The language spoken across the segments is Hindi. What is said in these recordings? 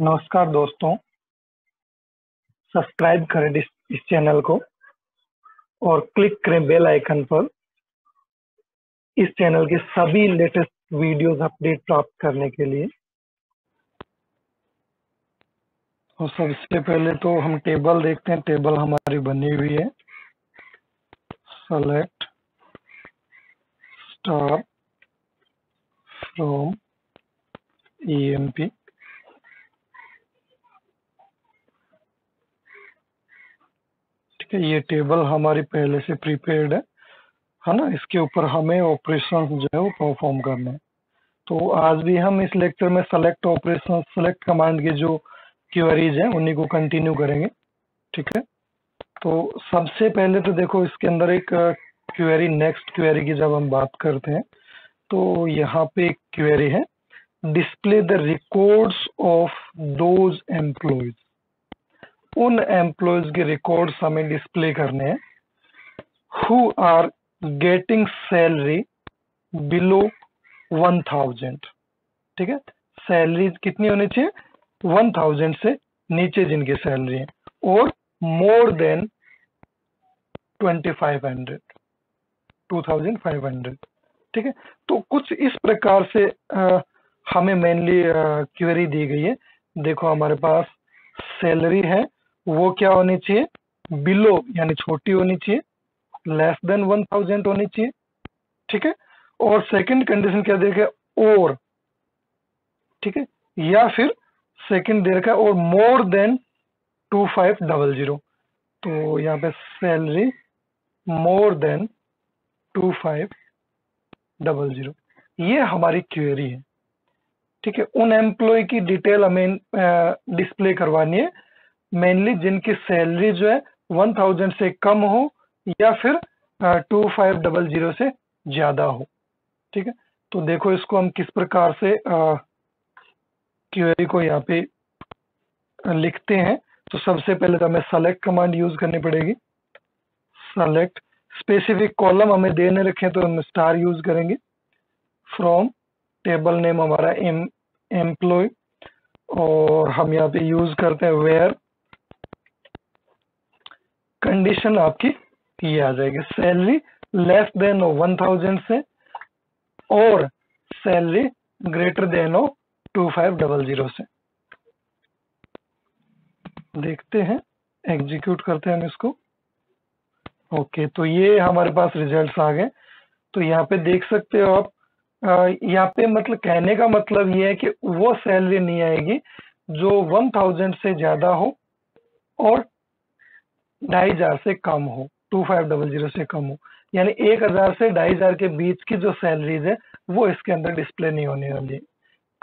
नमस्कार दोस्तों। सब्सक्राइब करें इस, इस चैनल को और क्लिक करें बेल आइकन पर। इस चैनल के सभी लेटेस्ट वीडियोस अपडेट प्राप्त करने के लिए। और सबसे पहले तो हम टेबल देखते हैं। टेबल हमारी बनी हुई है। सेलेक्ट स्टार फ्रॉम ईएमपी ठीक है ये टेबल हमारी पहले से प्रीपेड है है ना? इसके ऊपर हमें ऑपरेशन जो है वो परफॉर्म करने हैं। तो आज भी हम इस लेक्चर में सेलेक्ट ऑपरेशन सेलेक्ट कमांड की जो क्वेरीज हैं, उन्हीं को कंटिन्यू करेंगे, ठीक है? तो सबसे पहले तो देखो, इसके अंदर एक क्वेरी नेक्स्ट क्वेरी की जब हम बात करते हैं तो यहाँ पे एक क्वेरी है display the records of those employees उन एम्प्लॉयज़ के रिकॉर्ड्स हमें डिस्प्ले करने हैं who are getting salary below one thousand ठीक है? सैलरी कितनी होनी चाहिए? वन थाउज़ेंड से नीचे जिनकी सैलरी है और more than twenty five hundred two thousand five hundred ठीक है? तो कुछ इस प्रकार से आ, हमें मेनली क्वेरी दी गई है। देखो हमारे पास सैलरी है वो क्या होनी चाहिए? बिलो यानी छोटी होनी चाहिए लेस देन वन थाउज़ेंड होनी चाहिए, ठीक है? और सेकंड कंडीशन क्या देखा और ठीक है? या फिर सेकंड दे रखा है, और more than two five double zero तो यहाँ पे salary more than two five double zero ये हमारी क्वेरी है, ठीक है? उन एम्प्लॉय की डिटेल हमें डिस्प्ले करवानी है मेनली जिनकी सैलरी जो है वन थाउज़ेंड से कम हो या फिर टू फाइव डबल ज़ीरो से ज़्यादा हो। ठीक है? तो देखो इसको हम किस प्रकार से क्वेरी को यहाँ पे लिखते हैं। तो सबसे पहले तो हमें सेलेक्ट कमांड यूज़ करनी पड़ेगी। सेलेक्ट स्पेसिफिक कॉलम हमें देने रखे तो हम स्टार यूज़ करेंगे। फ्रॉम टेबल नेम हमारा एम एम्प्लॉय और हम यहाँ पे यूज़ करते हैं वेयर कंडीशन आपकी ये आ जाएगी। Salary less than of one thousand से और salary greater than O two five double zero से। देखते हैं एग्जीक्यूट करते हैं हम इसको। ओके तो ये हमारे पास रिजल्ट्स आ गए। तो यहाँ पे देख सकते हो आप यहाँ पे मतलब कहने का मतलब ये है कि वो सैलरी नहीं आएगी जो वन थाउज़ेंड से ज़्यादा हो और ढाई हज़ार से कम हो, टू फाइव डबल ज़ीरो से कम हो। यानी एक हज़ार से ढाई हज़ार के बीच की जो सैलरीज है, वो इसके अंदर डिस्प्ले नहीं होने वाली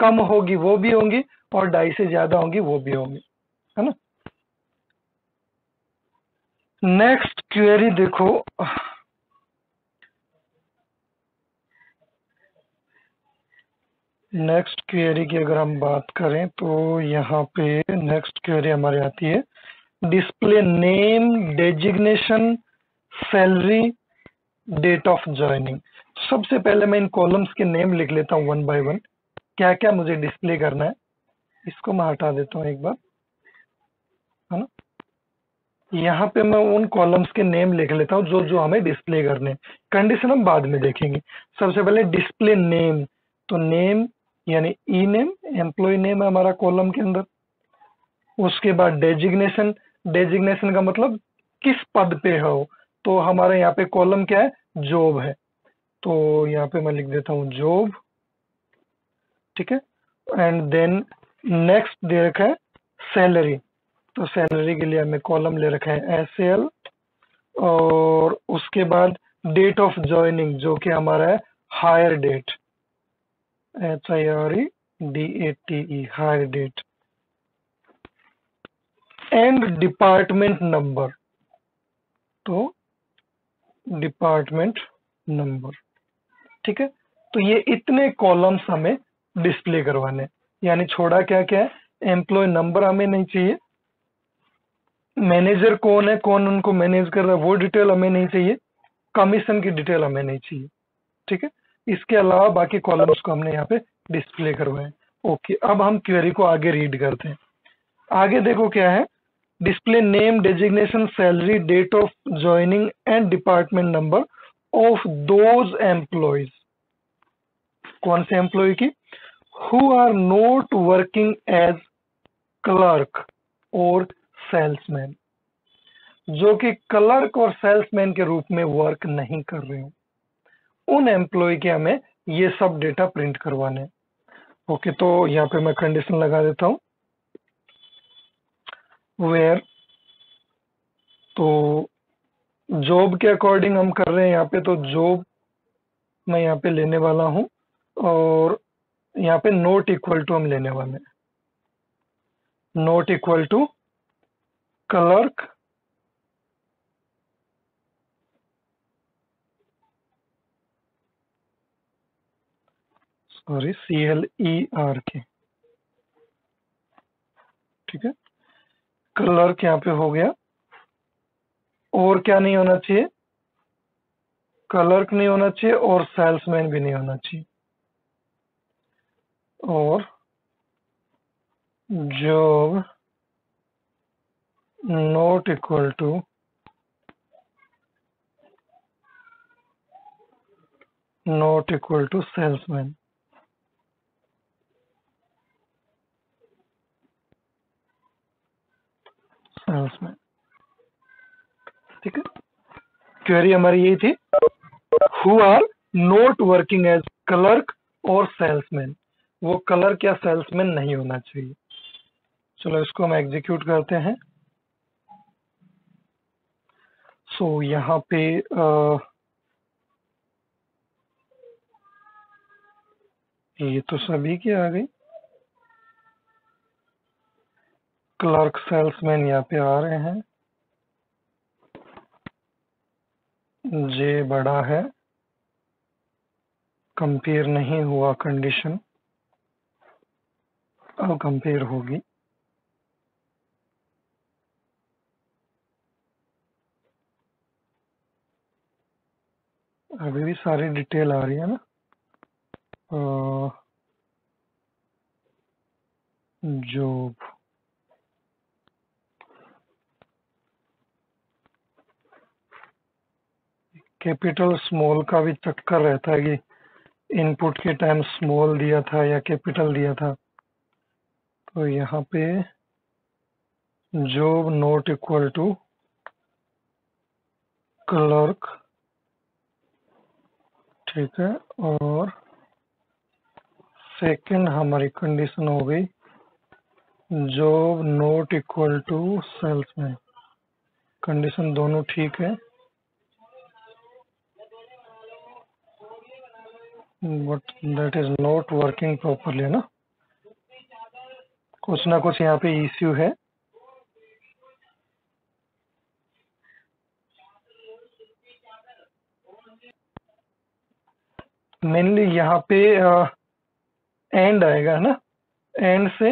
कम होगी वो भी होंगी और ढाई से ज़्यादा होंगी वो भी होंगी, है ना? नेक्स्ट क्वेरी देखो। नेक्स्ट क्वेरी की अगर हम बात करें तो यहाँ पे नेक्स्ट क्वेरी हमारी आती है। Display name designation salary date of joining सबसे पहले मैं इन कॉलम्स के नेम लिख लेता हूँ वन बाय वन क्या क्या मुझे डिस्प्ले करना है? इसको मैं हटा देता हूँ एक बार। है ना? यहाँ पे मैं उन कॉलम्स के नेम लिख लेता हूँ जो जो हमें डिस्प्ले करने कंडीशन हम बाद में देखेंगे। सबसे पहले डिस्प्ले नेम तो नेम यानी ई नेम एम्प्लॉय नेम है हमारा कॉलम के अंदर। उसके बाद डेजिग्नेशन डेजिग्नेशन का मतलब किस पद पे हो? तो हमारे यहाँ पे कॉलम क्या है? जॉब है। तो यहाँ पे मैं लिख देता हूँ जॉब ठीक है? एंड देन नेक्स्ट दे रखा है सैलरी तो सैलरी के लिए हमें कॉलम ले रखा है एस एल और उसके बाद डेट ऑफ़ ज्वाइनिंग जो कि हमारा है hire date H I R E D A T E hire date and department number तो डिपार्टमेंट नंबर ठीक है? तो ये इतने कॉलम्स हमें डिस्प्ले करवाने यानी छोड़ा क्या क्या है? एम्प्लॉय नंबर हमें नहीं चाहिए। मैनेजर कौन है? कौन उनको मैनेज कर रहा है? वो डिटेल हमें नहीं चाहिए। कमीशन की डिटेल हमें नहीं चाहिए। ठीक है? इसके अलावा बाकी कॉलम्स को हमने यहाँ पे डिस्प्ले करवाए ओके अब हम क्वेरी को आगे रीड करते हैं। आगे देखो क्या है? Display name designation salary date of joining and department number of those employees कौन से एम्प्लॉय की? Who are not working as clerk और सेल्समैन जो कि क्लर्क और सेल्समैन के रूप में वर्क नहीं कर रहे हो। उन एम्प्लॉय के हमें ये सब डेटा प्रिंट करवाने ओके तो यहाँ पे मैं कंडीशन लगा देता हूँ। वेयर तो जॉब के अकॉर्डिंग हम कर रहे हैं यहाँ पे तो जॉब मैं यहाँ पे लेने वाला हूँ और यहाँ पे नोट इक्वल टू हम लेने वाले हैं। Not equal to clerk sorry C L E R K ठीक है? क्लर्क यहाँ पे हो गया? और क्या नहीं होना चाहिए? क्लर्क नहीं होना चाहिए और सेल्समैन भी नहीं होना चाहिए। और job not equal to not equal to salesman salesman ठीक है? क्वेरी हमारी यही थी। Who are not working as clerk और सेल्समैन वो क्लर्क या सेल्समैन नहीं होना चाहिए। चलो इसको हम एग्जीक्यूट करते हैं। सो so, यहाँ पे आ, ये तो सभी की आ गई। क्लर्क सेल्समैन यहाँ पे आ रहे हैं। जे बड़ा है। कंपेयर नहीं हुआ कंडीशन। अब कंपेयर होगी। अभी भी सारी डिटेल आ रही है ना? जॉब। कैपिटल स्मॉल का भी चक्कर रहता है कि इनपुट के टाइम स्मॉल दिया था या कैपिटल दिया था। तो यहाँ पे job not equal to clerk ठीक है, और सेकंड हमारी कंडीशन हो गई job not equal to salesman condition दोनों ठीक है। But that is not working properly ना कुछ ना कुछ यहाँ पे इश्यू है। मेनली यहाँ पे एंड uh, आएगा ना? एंड से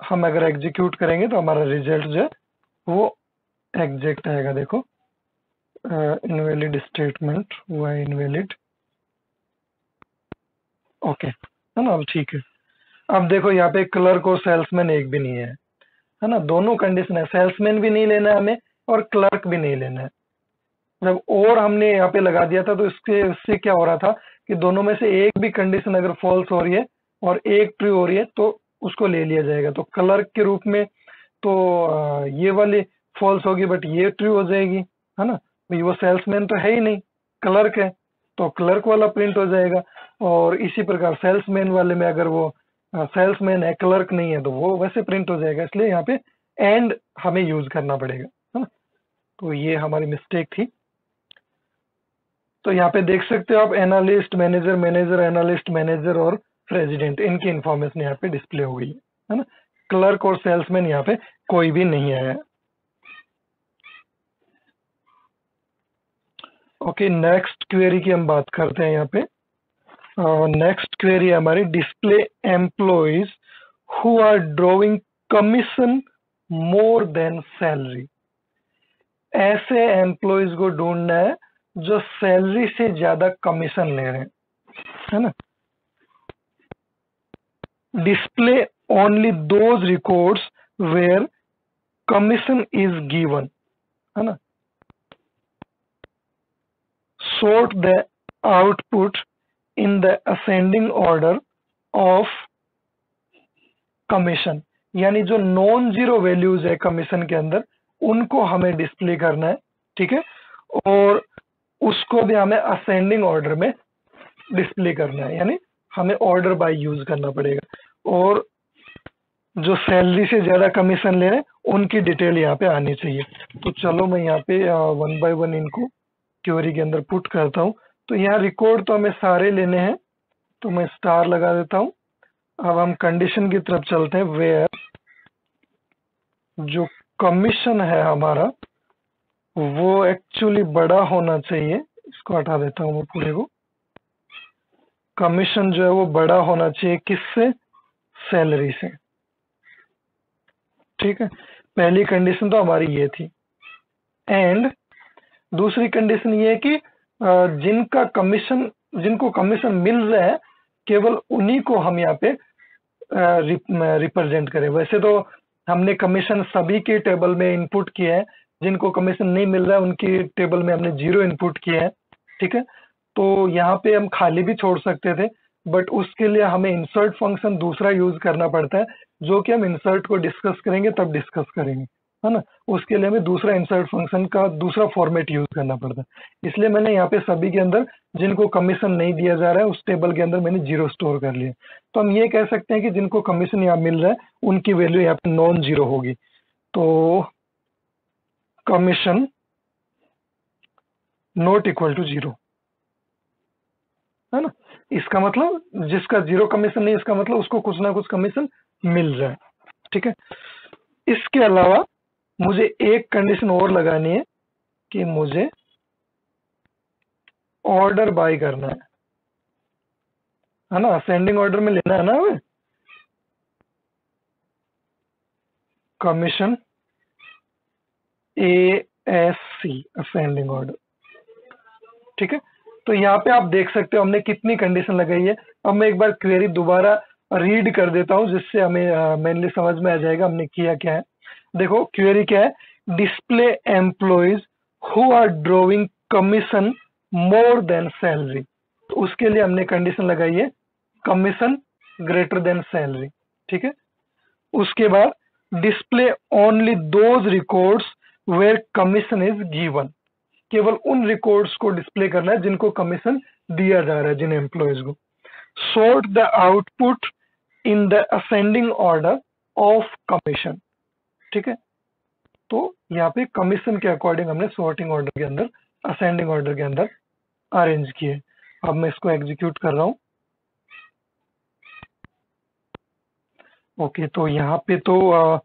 हम अगर एग्जीक्यूट करेंगे तो हमारा रिज़ल्ट जो है वो एग्जैक्ट आएगा देखो। इनवैलिड स्टेटमेंट हुआ इनवैलिड ओके है ना? ठीक है। अब देखो, यहाँ पे क्लर्क और सेल्समैन एक भी नहीं है। है ना? दोनों कंडीशन है। सेल्समैन भी नहीं लेना है हमें और क्लर्क भी नहीं लेना है। जब और हमने यहाँ पे लगा दिया था तो इसके, इससे क्या हो रहा था कि दोनों में से एक भी कंडीशन अगर फॉल्स हो रही है और एक ट्रू हो रही है तो उसको ले लिया जाएगा। तो क्लर्क के रूप में तो ये वाली फॉल्स होगी बट ये ट्रू हो जाएगी। है ना? वो सेल्समैन तो है ही नहीं। क्लर्क है। तो क्लर्क वाला प्रिंट हो जाएगा। और इसी प्रकार सेल्समैन वाले में अगर वो सेल्समैन है क्लर्क नहीं है तो वो वैसे प्रिंट हो जाएगा, इसलिए यहाँ पे एंड हमें यूज़ करना पड़ेगा, है ना? तो ये हमारी मिस्टेक थी। तो यहाँ पे देख सकते हो आप analyst manager manager analyst manager और प्रेसिडेंट इनकी इन्फॉर्मेशन यहाँ पे डिस्प्ले हो गई है ना? क्लर्क और सेल्समैन यहाँ पे कोई भी नहीं आया ओके नेक्स्ट क्वेरी की हम बात करते हैं यहाँ पे। नेक्स्ट क्वेरी हमारी display employees who are drawing commission more than salary ऐसे एम्प्लॉयज़ को ढूंढना है जो सैलरी से ज़्यादा कमीशन ले रहे हैं, है ना? Display only those records where commission is given है ना? Sort the output in the ascending order of commission यानी जो नॉन ज़ीरो वैल्यूज़ है कमीशन के अंदर, उनको हमें डिस्प्ले करना है, ठीक है? और उसको भी हमें असेंडिंग ऑर्डर में डिस्प्ले करना है। यानी हमें ऑर्डर बाय यूज़ करना पड़ेगा। और जो सैलरी से ज़्यादा कमीशन ले रहे हैं, उनकी डिटेल यहाँ पे आनी चाहिए। तो चलो मैं यहाँ पे वन बाय वन इनको क्वेरी के अंदर पुट करता हूँ। तो यहाँ रिकॉर्ड तो हमें सारे लेने हैं तो मैं स्टार लगा देता हूँ। अब हम कंडीशन की तरफ़ चलते हैं वेयर जो कमीशन है हमारा, वो एक्चुअली बड़ा होना चाहिए। इसको हटा देता हूँ मैं पूरे को। कमीशन जो है वो बड़ा होना चाहिए किससे? सैलरी से। ठीक है? पहली कंडीशन तो हमारी ये थी। एंड दूसरी कंडीशन ये है कि जिनका कमीशन जिनको कमीशन मिल रहा है, केवल उन्हीं को हम यहाँ पे रिप्रेजेंट करें। वैसे तो हमने कमीशन सभी के टेबल में इनपुट किया है। जिनको कमीशन नहीं मिल रहा है, उनकी टेबल में हमने ज़ीरो इनपुट किया है। ठीक है? तो यहाँ पे हम खाली भी छोड़ सकते थे बट उसके लिए हमें इंसर्ट फ़ंक्शन दूसरा यूज़ करना पड़ता है, जो कि हम इंसर्ट को डिस्कस करेंगे, तब डिस्कस करेंगे। है ना? उसके लिए हमें दूसरा इंसर्ट फ़ंक्शन का दूसरा फॉर्मेट यूज़ करना पड़ता है। इसलिए मैंने यहाँ पे सभी के अंदर जिनको कमीशन नहीं दिया जा रहा है, उस टेबल के अंदर मैंने ज़ीरो स्टोर कर लिया तो हम ये कह सकते हैं कि जिनको कमीशन यहाँ मिल रहा है, उनकी वैल्यू यहाँ पे नॉन ज़ीरो होगी। तो commission not equal to zero है ना? इसका मतलब जिसका ज़ीरो कमीशन नहीं, इसका मतलब उसको कुछ ना कुछ कमीशन मिल रहा है। ठीक है? इसके अलावा मुझे एक कंडीशन और लगानी है कि मुझे ऑर्डर बाय करना है। है ना? असेंडिंग ऑर्डर में लेना है ना हमें? Commission A S C ascending order ठीक है? तो यहाँ पे आप देख सकते हो हमने कितनी कंडीशन लगाई है। अब मैं एक बार क्वेरी दोबारा रीड कर देता हूँ जिससे हमें मेनली समझ में आ जाएगा हमने किया क्या है। देखो क्वेरी क्या है? Display employees who are drawing commission more than salary तो उसके लिए हमने कंडीशन लगाई है कमीशन ग्रेटर देन सैलरी ठीक है? उसके बाद display only those records where commission is given केवल उन रिकॉर्ड्स को डिस्प्ले करना है जिनको कमीशन दिया जा रहा है, जिन एम्प्लॉयज़ को। Sort the output in the ascending order of commission ठीक है? तो यहाँ पे कमीशन के अकॉर्डिंग हमने सॉर्टिंग ऑर्डर के अंदर असेंडिंग ऑर्डर के अंदर अरेंज किए। अब मैं इसको एग्जीक्यूट कर रहा हूँ। ओके तो यहाँ पे तो आ,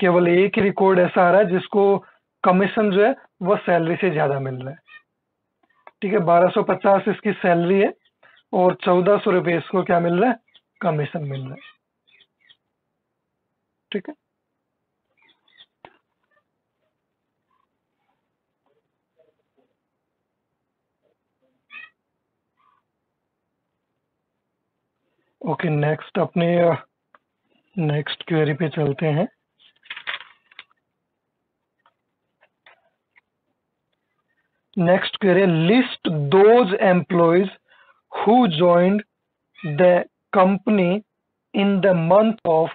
केवल एक ही रिकॉर्ड ऐसा आ रहा है जिसको कमीशन जो है वह सैलरी से ज़्यादा मिल रहा है। ठीक है 1250 इसकी सैलरी है और चौदह सौ इसको क्या मिल रहा है? कमीशन मिल रहा है। ठीक है? ओके नेक्स्ट अपने नेक्स्ट क्वेरी पे चलते हैं। Next query list those employees who joined the company in the month of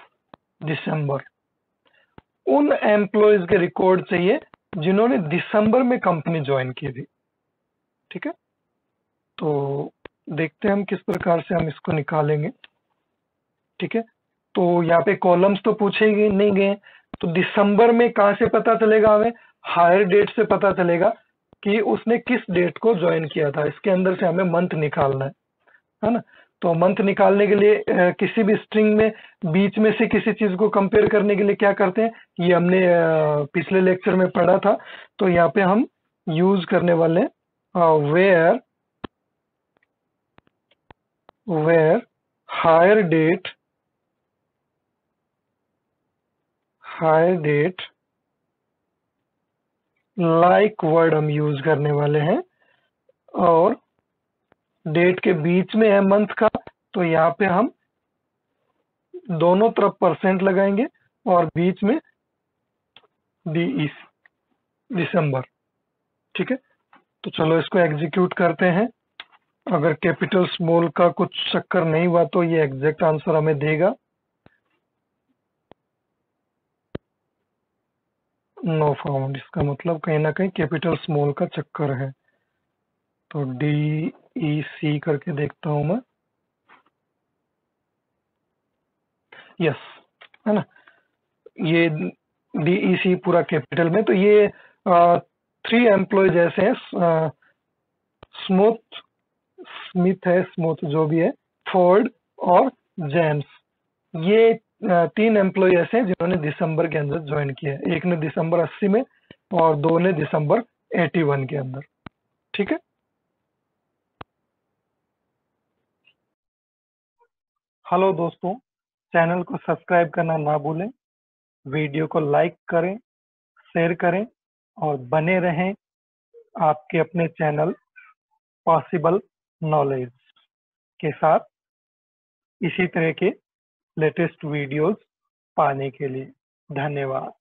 December उन एम्प्लॉयज़ के रिकॉर्ड चाहिए जिन्होंने दिसंबर में कंपनी ज्वाइन की थी। ठीक है? तो देखते हैं हम किस प्रकार से हम इसको निकालेंगे। ठीक है? तो यहाँ पे कॉलम्स तो पूछे ही नहीं गए तो दिसंबर में कहा से पता चलेगा हमें? हायर डेट से पता चलेगा कि उसने किस डेट को ज्वाइन किया था। इसके अंदर से हमें मंथ निकालना है। है ना? तो मंथ निकालने के लिए किसी भी स्ट्रिंग में, बीच में से किसी चीज़ को कंपेयर करने के लिए क्या करते हैं? ये हमने पिछले लेक्चर में पढ़ा था। तो यहाँ पे हम यूज़ करने वाले where where higher date higher date like word हम यूज़ करने वाले हैं, और डेट के बीच में है मंथ का तो यहाँ पे हम दोनों तरफ़ परसेंट लगाएँगे और बीच में डी दिसंबर, ठीक है? तो चलो इसको एग्जीक्यूट करते हैं। अगर कैपिटल स्मॉल का कुछ चक्कर नहीं हुआ तो ये एग्जैक्ट आंसर हमें देगा। नो फाउंड इसका मतलब कहीं ना कहीं कैपिटल स्मॉल का चक्कर है। तो डी ई सी करके देखता हूँ मैं। यस है ना? ये डी ई सी पूरा कैपिटल में तो ये थ्री एम्प्लॉयज़ ऐसे हैं स्मूथ स्मिथ है स्मूथ जो भी है फोर्ड और जेम्स ये तीन एम्प्लॉय ऐसे हैं जिन्होंने दिसंबर के अंदर ज्वाइन किया है। एक ने दिसंबर 80 में और दो ने दिसंबर 81 के अंदर। ठीक है? हेलो दोस्तों चैनल को सब्सक्राइब करना ना भूलें वीडियो को लाइक करें शेयर करें और बने रहें आपके अपने चैनल पॉसिबल नॉलेज के साथ इसी तरह के लेटेस्ट वीडियोस पाने के लिए। धन्यवाद।